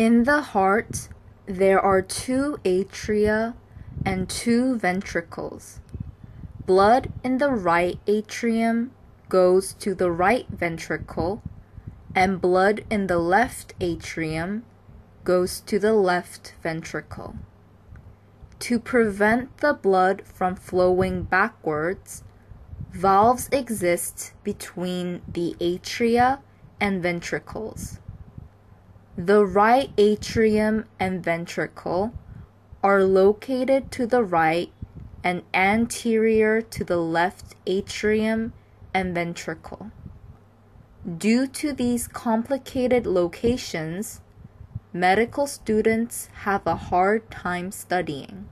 In the heart, there are two atria and two ventricles. Blood in the right atrium goes to the right ventricle, and blood in the left atrium goes to the left ventricle. To prevent the blood from flowing backwards, valves exist between the atria and ventricles. The right atrium and ventricle are located to the right and anterior to the left atrium and ventricle. Due to these complicated locations, medical students have a hard time studying.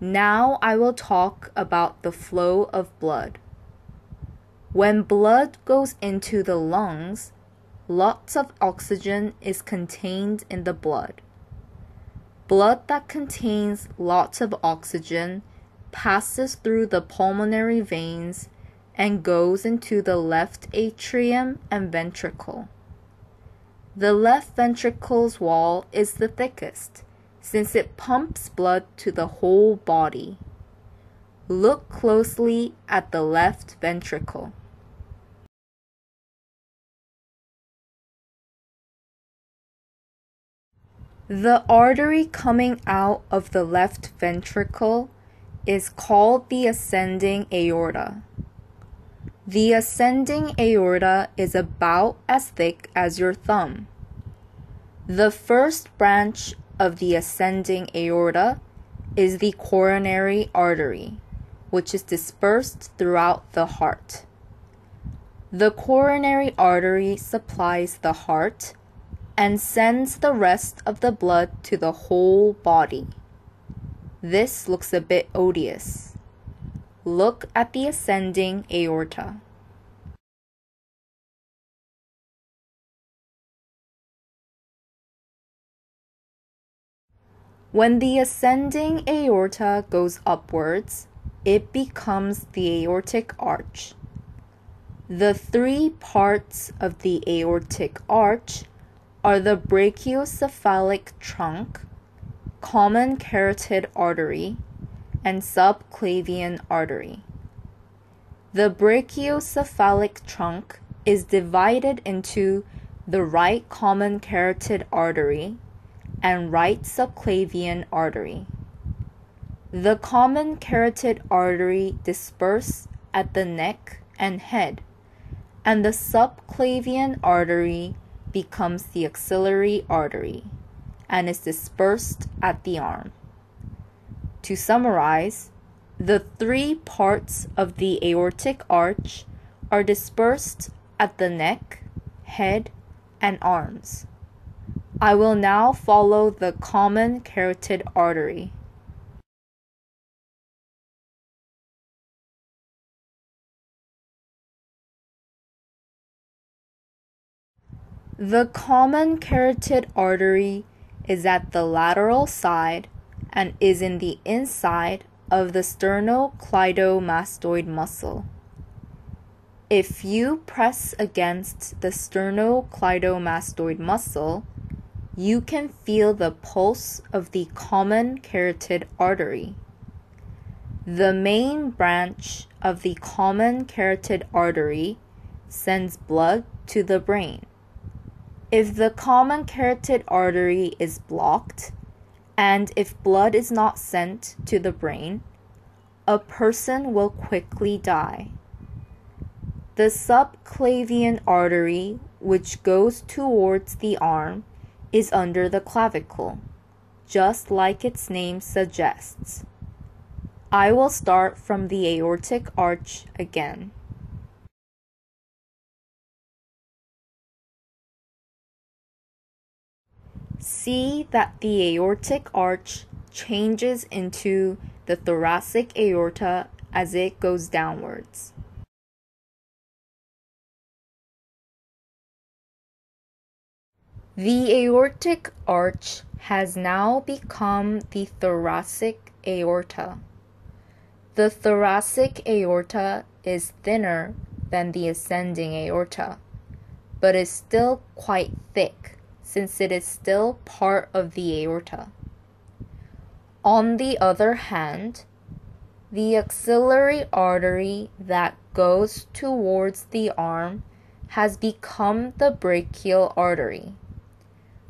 Now I will talk about the flow of blood. When blood goes into the lungs, lots of oxygen is contained in the blood. Blood that contains lots of oxygen passes through the pulmonary veins and goes into the left atrium and ventricle. The left ventricle's wall is the thickest since it pumps blood to the whole body. Look closely at the left ventricle. The artery coming out of the left ventricle is called the ascending aorta. The ascending aorta is about as thick as your thumb. The first branch of the ascending aorta is the coronary artery, which is dispersed throughout the heart. The coronary artery supplies the heart and sends the rest of the blood to the whole body. This looks a bit odious. Look at the ascending aorta. When the ascending aorta goes upwards, it becomes the aortic arch. The three parts of the aortic arch are the brachiocephalic trunk, common carotid artery, and subclavian artery. The brachiocephalic trunk is divided into the right common carotid artery and right subclavian artery. The common carotid artery disperses at the neck and head, and the subclavian artery becomes the axillary artery and is dispersed at the arm. To summarize, the three parts of the aortic arch are dispersed at the neck, head, and arms. I will now follow the common carotid artery. The common carotid artery is at the lateral side and is in the inside of the sternocleidomastoid muscle. If you press against the sternocleidomastoid muscle, you can feel the pulse of the common carotid artery. The main branch of the common carotid artery sends blood to the brain. If the common carotid artery is blocked, and if blood is not sent to the brain, a person will quickly die. The subclavian artery, which goes towards the arm, is under the clavicle, just like its name suggests. I will start from the aortic arch again. See that the aortic arch changes into the thoracic aorta as it goes downwards. The aortic arch has now become the thoracic aorta. The thoracic aorta is thinner than the ascending aorta, but is still quite thick since it is still part of the aorta. On the other hand, the axillary artery that goes towards the arm has become the brachial artery.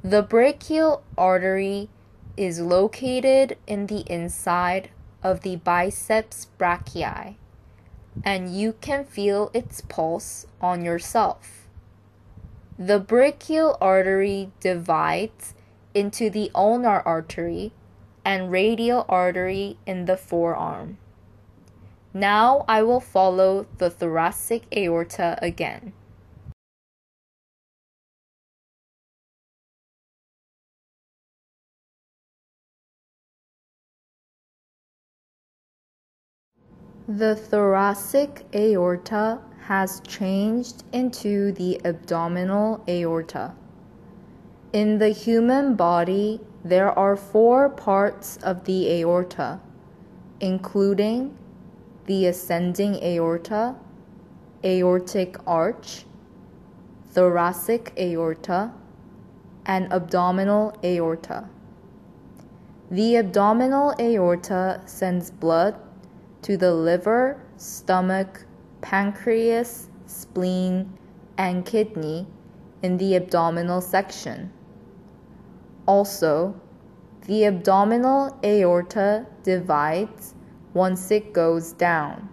The brachial artery is located in the inside of the biceps brachii, and you can feel its pulse on yourself. The brachial artery divides into the ulnar artery and radial artery in the forearm. Now I will follow the thoracic aorta again. The thoracic aorta has changed into the abdominal aorta. In the human body, there are four parts of the aorta, including the ascending aorta, aortic arch, thoracic aorta, and abdominal aorta. The abdominal aorta sends blood to the liver, stomach, pancreas, spleen, and kidney in the abdominal section. Also, the abdominal aorta divides once it goes down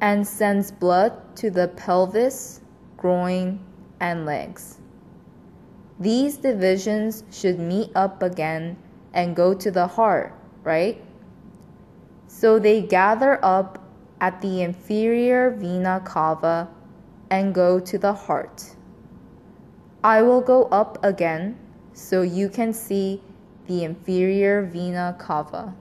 and sends blood to the pelvis, groin, and legs. These divisions should meet up again and go to the heart, right? So they gather up at the inferior vena cava and go to the heart. I will go up again so you can see the inferior vena cava.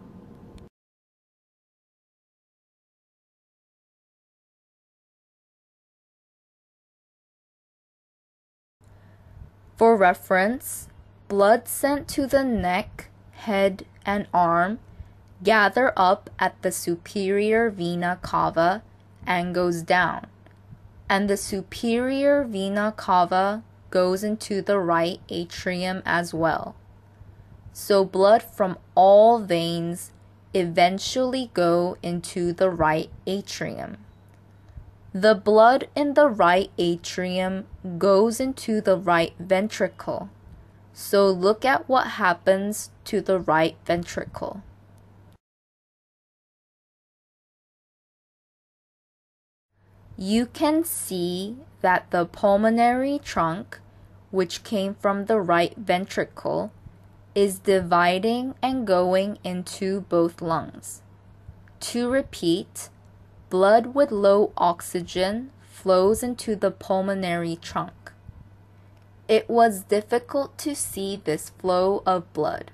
For reference, blood sent to the neck, head, and arm gather up at the superior vena cava and goes down, and the superior vena cava goes into the right atrium as well. So blood from all veins eventually go into the right atrium. The blood in the right atrium goes into the right ventricle. So look at what happens to the right ventricle. You can see that the pulmonary trunk, which came from the right ventricle, is dividing and going into both lungs. To repeat, blood with low oxygen flows into the pulmonary trunk. It was difficult to see this flow of blood.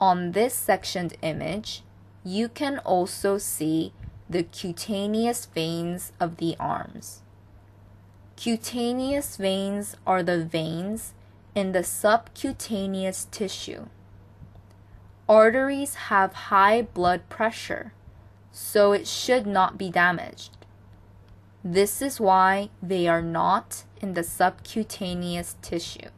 On this sectioned image, you can also see the cutaneous veins of the arms. Cutaneous veins are the veins in the subcutaneous tissue. Arteries have high blood pressure, so it should not be damaged. This is why they are not in the subcutaneous tissue.